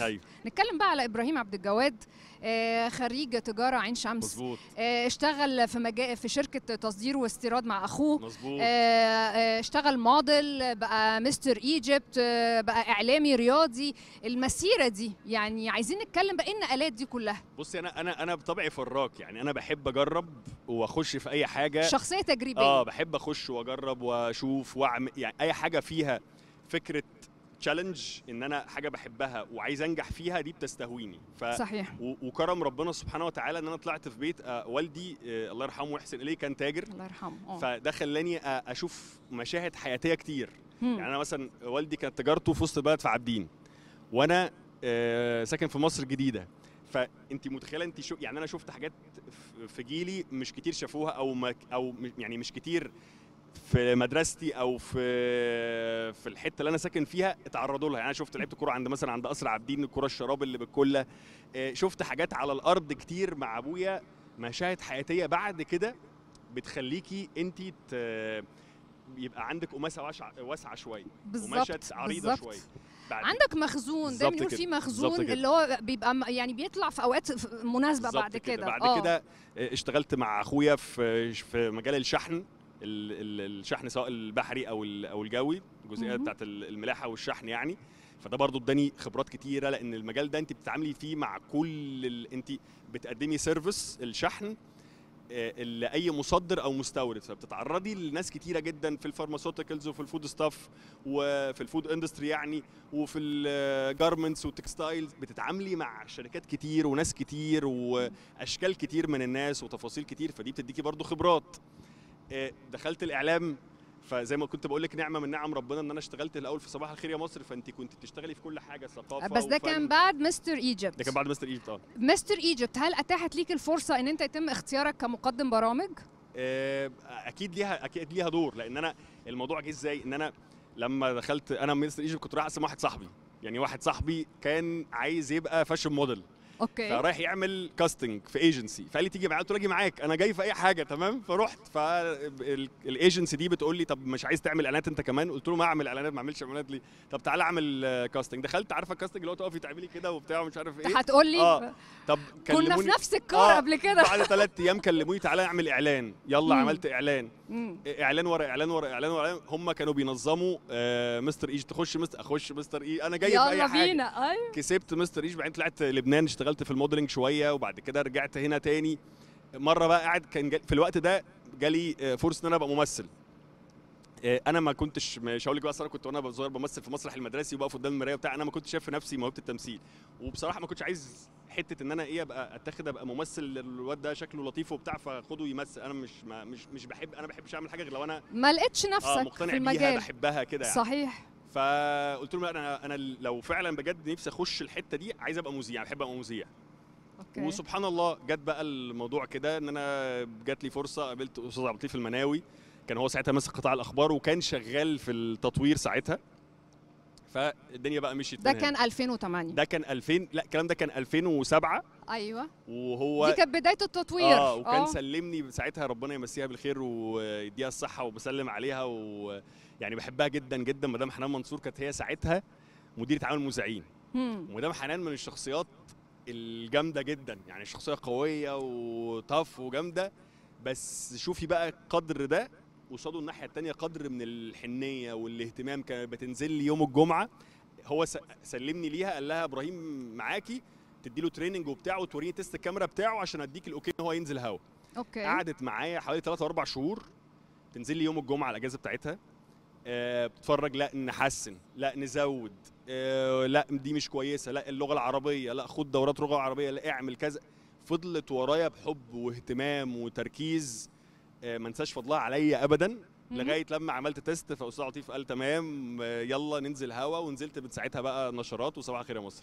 أيوه. نتكلم بقى على إبراهيم عبد الجواد آه، خريج تجارة عين شمس. مظبوط. آه، اشتغل في مجال في شركة تصدير واستيراد مع أخوه. مظبوط. آه، آه، اشتغل موديل بقى مستر إيجيبت آه، بقى إعلامي رياضي. المسيرة دي يعني عايزين نتكلم بقى إيه النقلات دي كلها؟ بصي أنا أنا أنا بطبعي فراك يعني أنا بحب أجرب وأخش في أي حاجة. شخصية تجريبية. آه بحب أخش وأجرب وأشوف وأعمل يعني أي حاجة فيها فكرة تشالنج إن أنا حاجة بحبها وعايز أنجح فيها دي بتستهويني. ف صحيح. وكرم ربنا سبحانه وتعالى إن أنا طلعت في بيت آه والدي آه الله يرحمه ويحسن إليه كان تاجر. الله يرحمه آه. فده خلاني آه أشوف مشاهد حياتية كتير. مم. يعني أنا مثلا والدي كانت تجارته في وسط البلد في عابدين وأنا آه، ساكن في مصر الجديدة. فانت متخيلة أنت شو يعني أنا شفت حاجات في جيلي مش كتير شافوها أو ما أو يعني مش كتير في مدرستي أو في في الحتة اللي أنا ساكن فيها اتعرضوا لها يعني أنا شفت لعبت كورة عند مثلا عند قصر عابدين الكوره الشراب اللي بالكله آه، شفت حاجات على الأرض كتير مع أبويا مشاهد حياتية بعد كده بتخليكي انت يبقى عندك قماشه واسعة شوية بالظبط قماشة عريضة. شوية عندك مخزون كده، فيه بالظبط مخزون كده. اللي هو بيبقى يعني بيطلع في أوقات مناسبة بعد كده بعد آه. كده آه، اشتغلت مع أخويا في في مجال الشحن ال- ال- الشحن سواء البحري أو أو الجوي الجزئية. بتاعت ال- الملاحة والشحن يعني. فده برضو اداني خبرات كتيرة لأن المجال ده انت بتتعاملي فيه مع كل ال... انت بتقدمي service الشحن آه، لأي مصدر أو مستورد. فبتتعرضي لناس كتيرة جدا في ال pharmaceuticals وفي ال food stuff وفي ال food industry يعني وفي ال garments وال textiles بتتعاملي مع شركات كتير وناس كتير وأشكال كتير من الناس وتفاصيل كتير. فدي بتديكي برضو خبرات. دخلت الإعلام فزي ما كنت بقول لك نعمة من نعم ربنا إن أنا اشتغلت الأول في صباح الخير يا مصر فانت كنت بتشتغلي في كل حاجة ثقافة بس ده كان. بعد Mister Egypt. ده كان بعد Mister Egypt آه. Mister Egypt هل أتاحت ليك الفرصة إن أنت يتم اختيارك كمقدم برامج؟ آه، أكيد ليها أكيد ليها دور لأن أنا الموضوع جه إزاي؟ إن أنا لما دخلت أنا Mister Egypt كنت رايح اسمع واحد صاحبي يعني واحد صاحبي كان عايز يبقى fashion model. Okay. فرايح يعمل casting في agency فقال لي تيجي معايا. قلت له أجي معاك. أنا جاي في أي حاجة. تمام؟ فرحت فالايجنسي دي بتقول لي طب مش عايز تعمل إعلانات أنت كمان؟ قلت له ما أعمل إعلانات ما أعملش إعلانات ليه؟ طب تعالى أعمل casting دخلت عارفة ال casting اللي هو تقفي تعملي كده وبتاع ومش عارف إيه. هتقول لي؟ آه. طب كنا في نفس الكار آه، قبل كده. بعد ثلاث أيام كلموني تعالى اعمل إعلان. يلا مم. عملت إعلان. مم. إعلان ورا إعلان ورا إعلان ورا. هم كانوا بينظموا آه Mister Egypt تخش مستر أخش مستر إي. أنا جاي في أي حاجة. بينا. أيوه. كسبت Mister Egypt بعدين طلعت لبنان اشتغلت في ال modeling شوية وبعد كده رجعت هنا تاني. مرة بقى قاعد كان في الوقت ده جالي آه، فرصة إن أنا أبقى ممثل. آه، أنا ما كنتش مش هقول لك بقى أنا كنت وأنا صغير بمثل في مسرح المدرسي وبقف قدام المراية بتاع أنا ما كنتش شايف في نفسي موهبة التمثيل. وبصراحة ما كنتش عايز حتة إن أنا إيه أبقى أتاخد أبقى ممثل الواد ده شكله لطيف وبتاع فخده يمثل. أنا مش ما مش مش بحب أنا ما بحبش أعمل حاجة غير لو أنا ما لقيتش آه نفسك مقتنع في بيها المجال. بحبها كده يعني. صحيح. فقلت له لا، أنا أنا لو فعلا بجد نفسي أخش الحتة دي عايز أبقى مذيع بحب أبقى مذيع. أوكي. وسبحان الله جت بقى الموضوع كده إن أنا جات لي فرصة قابلت أستاذ عبد اللطيف المناوي كان هو ساعتها ماسك قطاع الأخبار وكان شغال في التطوير ساعتها. فالدنيا بقى مشيت ده كان هنا. 2008 ده كان 2000 لا الكلام ده كان 2007 أيوه. وهو دي كانت بداية التطوير. آه وكان سلمني ساعتها ربنا يمسيها بالخير ويديها الصحة وبسلم عليها ويعني بحبها جدا جدا. مدام حنان منصور كانت هي ساعتها مديرة عام المذيعين. ومدام حنان من الشخصيات الجامدة جدا يعني شخصية قوية وطف وجامدة. بس شوفي بقى قدر ده قصاده الناحية التانية قدر من الحنية والاهتمام كانت بتنزل لي يوم الجمعة. هو سلمني ليها قال لها إبراهيم معاكي تدي له training وبتاع وتوريني test الكاميرا بتاعه عشان أديك ال okay إن هو ينزل هوا. Okay. قعدت معايا حوالي 3 4 شهور. تنزل لي يوم الجمعة الأجازة بتاعتها. آه، بتتفرج لا نحسن لا نزود. آه، لا دي مش كويسة لا اللغة العربية لا خد دورات لغة عربية لا اعمل كذا. فضلت ورايا بحب واهتمام وتركيز. ما انساش فضلها عليا ابدا. لغاية لما عملت تيست فاستاذ لطيف قال تمام آه، يلا ننزل هوا ونزلت من ساعتها بقى نشرات وصباح الخير يا مصر